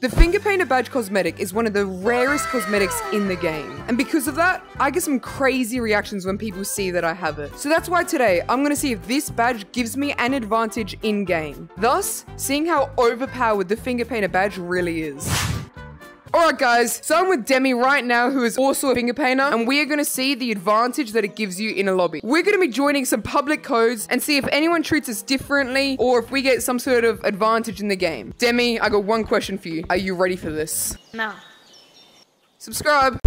The finger painter badge cosmetic is one of the rarest cosmetics in the game. And because of that, I get some crazy reactions when people see that I have it. So that's why today, I'm gonna see if this badge gives me an advantage in game. Thus, seeing how overpowered the finger painter badge really is. Alright guys, so I'm with Demi right now who is also a finger painter and we are going to see the advantage that it gives you in a lobby. We're going to be joining some public codes and see if anyone treats us differently or if we get some sort of advantage in the game. Demi, I got one question for you. Are you ready for this? No. Subscribe.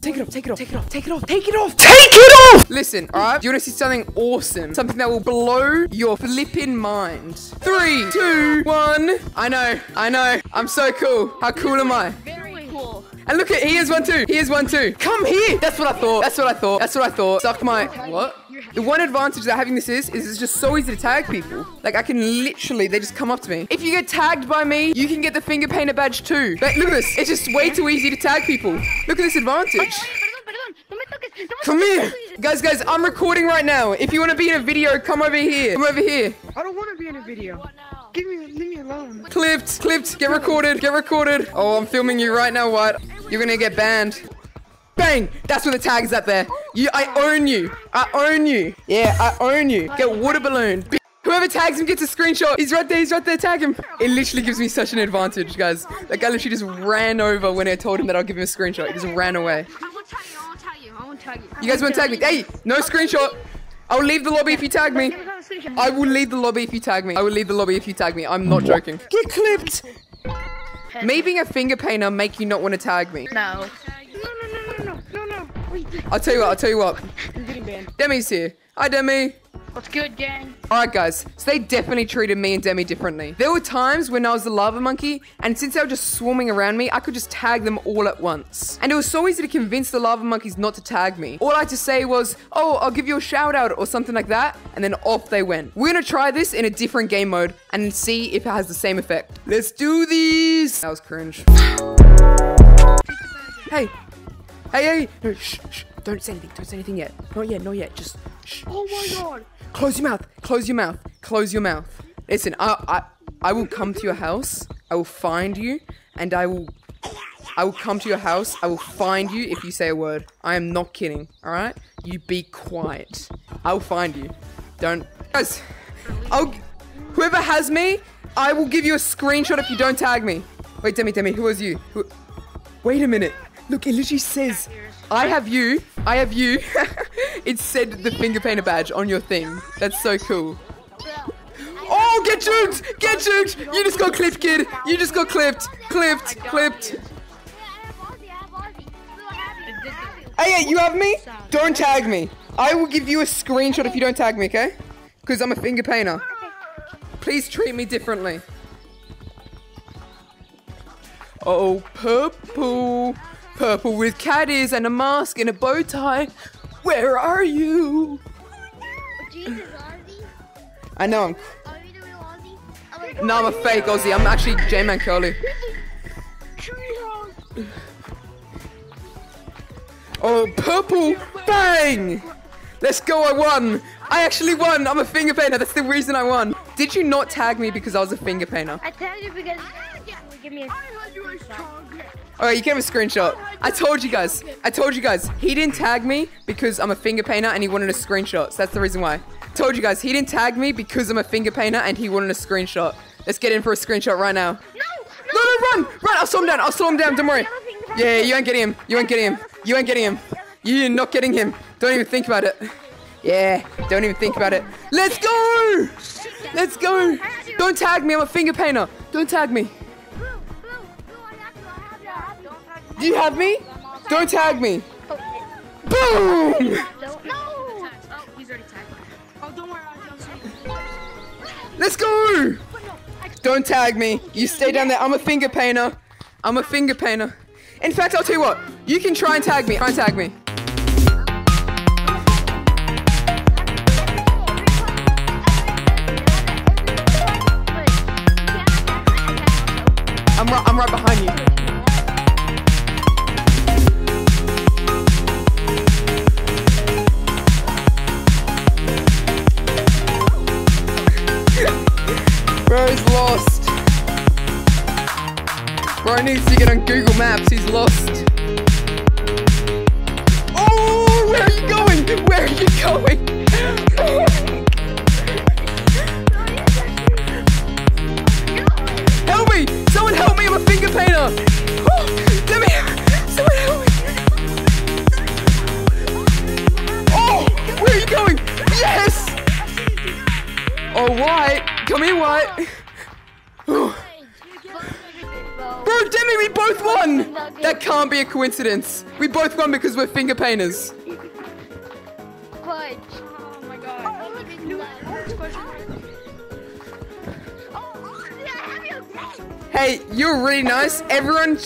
Take it off, take it off, take it off, take it off, take it off, take it off! Listen, alright? Do you want to see something awesome? Something that will blow your flipping mind. Three, two, one. I know, I know. I'm so cool. How cool am I? Very cool. And look at, here's one too. Here's one too. Come here. That's what I thought. That's what I thought. That's what I thought. Suck my, what? The one advantage that having this is, is it's just so easy to tag people. Like I can literally, they just come up to me. If you get tagged by me, you can get the finger painter badge too. Like, look at this. It's just way too easy to tag people. Look at this advantage. Perdón, perdón. No me toques. No me Come here. Guys, guys, I'm recording right now. If you want to be in a video, come over here. Come over here. I don't want to be in a video. Give me, leave me alone. Clipped, clipped, get recorded, get recorded. Oh, I'm filming you right now, White. You're gonna get banned. Bang! That's where the tag is up there. Oh You, I own you. I own you. Yeah, I own you. Get water balloon. Whoever tags him gets a screenshot. He's right there, he's right there, tag him. It literally gives me such an advantage, guys. That guy literally just ran over when I told him that I'll give him a screenshot. He just ran away. I won't tag you. I won't tag you. I won't tag you. You guys want to tag me? Hey, no screenshot. I'll leave the lobby if you tag me. I will leave the lobby if you tag me. I will leave the lobby if you tag me. I'm not joking. Get clipped. Me being a finger painter make you not want to tag me. No. No, no, I'll tell you what, I'll tell you what. I'm getting banned. Demi's here. Hi, Demi. What's good, gang? Alright, guys. So they definitely treated me and Demi differently. There were times when I was the lava monkey, and since they were just swarming around me, I could just tag them all at once. And it was so easy to convince the lava monkeys not to tag me. All I had to say was, oh, I'll give you a shout out or something like that, and then off they went. We're gonna try this in a different game mode and see if it has the same effect. Let's do these! That was cringe. Hey. Hey, hey. No, shh, shh. Don't say anything. Don't say anything yet. Not yet, not yet. Just shh. Oh my shh. god. Close your mouth. Close your mouth. Close your mouth. Listen, I, I, I will come to your house. I will find you, and I will, I will come to your house. I will find you if you say a word. I am not kidding. All right? You be quiet. I will find you. Don't, guys. I'll, whoever has me, I will give you a screenshot if you don't tag me. Wait, Demi, Demi, who was you? Who, wait a minute. Look, it says, I have you. I have you. it said the finger painter badge on your thing. That's so cool. Oh, get juked! Get juked! You just got clipped, kid. You just got clipped. Clipped. Clipped. Hey, hey, you have me? Don't tag me. I will give you a screenshot if you don't tag me, okay? Because I'm a finger painter. Please treat me differently. Oh, purple. Purple with cat ears and a mask and a bow tie. Where are you? Jesus, I know I'm. Are you the real Aussie? Oh No, I'm a fake Aussie. I'm actually J-Man Curly. Oh, purple! Bang! Let's go, I won! I actually won! I'm a finger painter, that's the reason I won. Did you not tag me because I was a finger painter? I tell you because give me a Alright, you can have a screenshot. I told you guys. I told you guys. He didn't tag me because I'm a finger painter and he wanted a screenshot. So that's the reason why. Told you guys. He didn't tag me because I'm a finger painter and he wanted a screenshot. Let's get in for a screenshot right now. No! No, no, run! Run! I'll slow him down. I'll slow him down. Don't worry. Yeah, you ain't getting him. You ain't getting him. You ain't getting him. You're not getting him. Don't even think about it. Yeah, don't even think about it. Let's go! Let's go! Don't tag me. I'm a finger painter. Don't tag me. Do you have me? Don't tag me. Boom! Don't, no! Oh, he's already tagged. Oh, don't worry. Let's go! Don't tag me. You stay down there. I'm a finger painter. I'm a finger painter. In fact, I'll tell you what. You can try and tag me. Try and tag me. I'm right, I'm right behind you. Bro's lost. Bro needs to get on Google Maps. He's lost. Oh, where are you going? Where are you going? We both won! That can't be a coincidence. We both won because we're finger painters. Fudge. Hey, you're really nice. Everyone,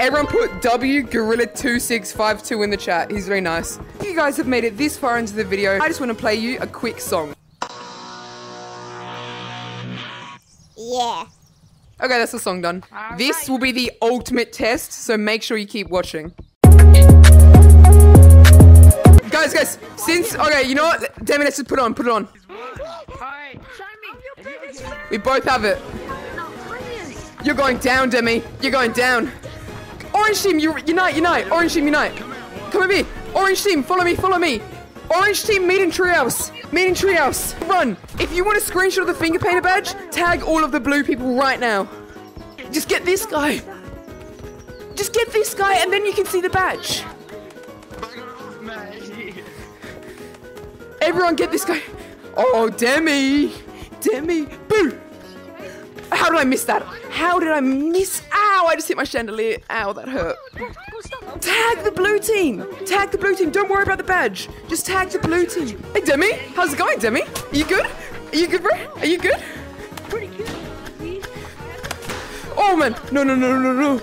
everyone put W Gorilla two six five two in the chat. He's very nice. You guys have made it this far into the video, I just want to play you a quick song. Yeah. Okay, that's the song done. This will be the ultimate test, so make sure you keep watching. Guys, guys, since okay, you know what? Demi, let's just put it on, put it on. Alright. We both have it. You're going down, Demi. You're going down. Orange team, you unite, unite. Orange team, unite. Come with me. Orange team, follow me, follow me. Orange team, meet in treehouse. Meet in treehouse. Run. If you want a screenshot of the finger painter badge, tag all of the blue people right now. Just get this guy. Just get this guy, and then you can see the badge. Everyone get this guy. Oh, Demi. Demi. Boo. How did I miss that? How did I miss? Ow, I just hit my chandelier. Ow, that hurt. Tag the blue team. Tag the blue team. Don't worry about the badge. Just tag the blue team. Hey, Demi. How's it going, Demi? Are you good? Are you good, bro? Are you good? Oh, man. No, no, no, no, no.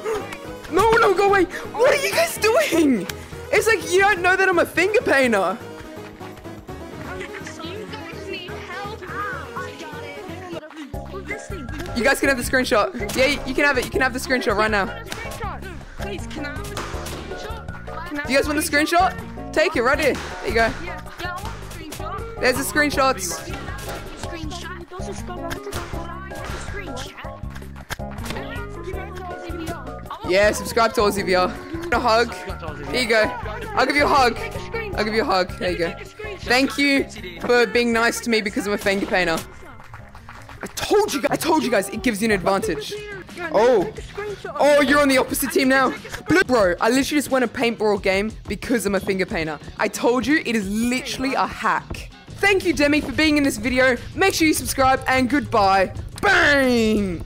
No, no, go away. What are you guys doing? It's like you don't know that I'm a finger painter. You guys need help. Oh, I got it. This thing. You guys can have the screenshot. Yeah, you can have it. You can have the screenshot right now. Please, can I have a screenshot? Do you guys want the screenshot? Take it right here. There you go. Yeah, yeah, I want a screenshot. There's the screenshots. Screenshot. Don't just go back to the screenshot. Yeah, subscribe to Aussie VR. A hug. Here you go. I'll give you a hug. I'll give you a hug. There you go. Thank you for being nice to me because I'm a finger painter. I told you guys. I told you guys. It gives you an advantage. Oh. Oh, you're on the opposite team now. Blue, bro, I literally just won a paintball game because I'm a finger painter. I told you, it is literally a hack. Thank you, Demi, for being in this video. Make sure you subscribe and goodbye. Bang!